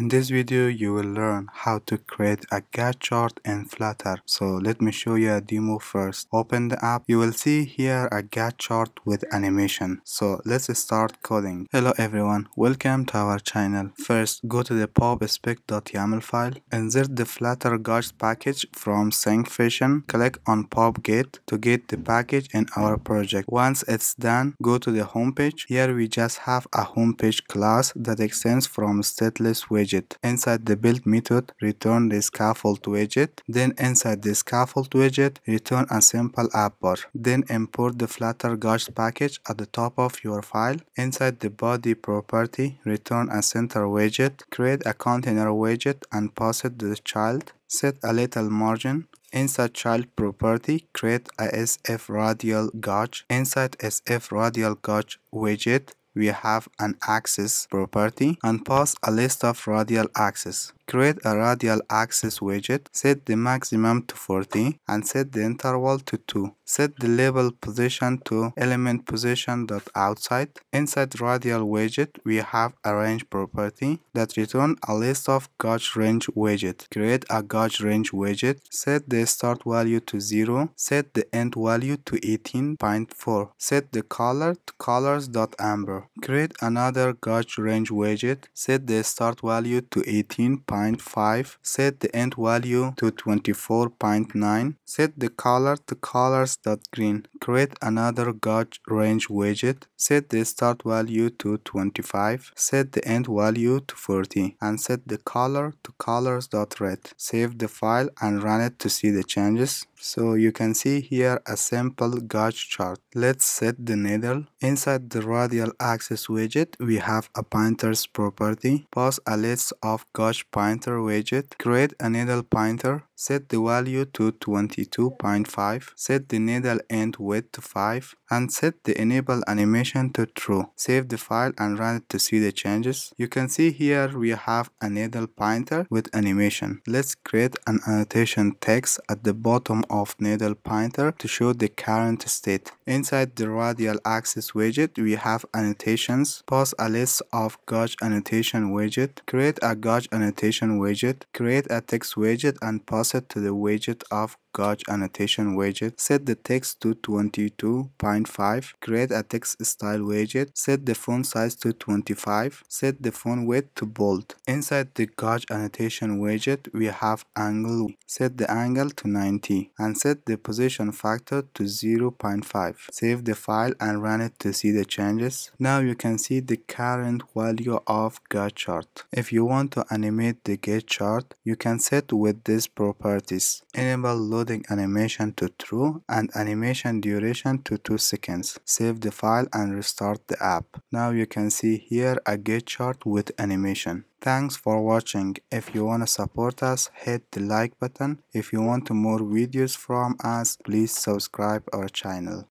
In this video you will learn how to create a gauge chart in Flutter. So let me show you a demo first. Open the app. You will see here a gauge chart with animation. So let's start coding. Hello everyone. Welcome to our channel. First go to the pubspec.yaml file. Insert the Flutter Gauges package from Syncfusion. Click on pub get to get the package in our project. Once it's done go to the homepage. Here we just have a homepage class that extends from stateless widget. Inside the build method, return the scaffold widget. Then inside the scaffold widget, return a simple app bar. Then import the Flutter Gauges package at the top of your file. Inside the body property, return a center widget. Create a container widget and pass it to the child. Set a little margin. Inside child property, create a SF radial gauge. Inside SF radial gauge widget, we have an axis property and pass a list of radial axes. Create a radial axis widget, set the maximum to 40 and set the interval to 2. Set the label position to element position dot outside. Inside radial widget, we have a range property that return a list of gauge range widget. Create a gauge range widget, set the start value to 0, set the end value to 18.4. Set the color to colors dot amber. Create another gauge range widget, set the start value to 18. 0.5 set the end value to 24.9 set the color to colors.green create another gauge range widget set the start value to 25 set the end value to 40 and set the color to colors.red save the file and run it to see the changes so you can see here a simple gauge chart. Let's set the needle. Inside the radial axis widget, we have a pointers property. Pass a list of gauge pointer widget. Create a needle pointer. Set the value to 22.5. Set the needle end width to 5. And set the enable animation to true. Save the file and run it to see the changes. You can see here we have a needle pointer with animation. Let's create an annotation text at the bottom of needle pointer to show the current state. Inside the radial axis widget, we have annotations. Pass a list of gauge annotation widget. Create a gauge annotation widget. Create a text widget and pass it to the widget of gauge annotation widget. Set the text to 22.5. Create a text style widget. Set the font size to 25. Set the font weight to bold. Inside the gauge annotation widget, we have angle. Set the angle to 90 and set the position factor to 0.5. Save the file and run it to see the changes. Now you can see the current value of gauge chart. If you want to animate the gauge chart, you can set with these properties. Enable loading animation to true and animation duration to 2 seconds. Save the file and restart the app. Now you can see here a gauge chart with animation. Thanks for watching. If you wanna support us, hit the like button. If you want more videos from us, please subscribe our channel.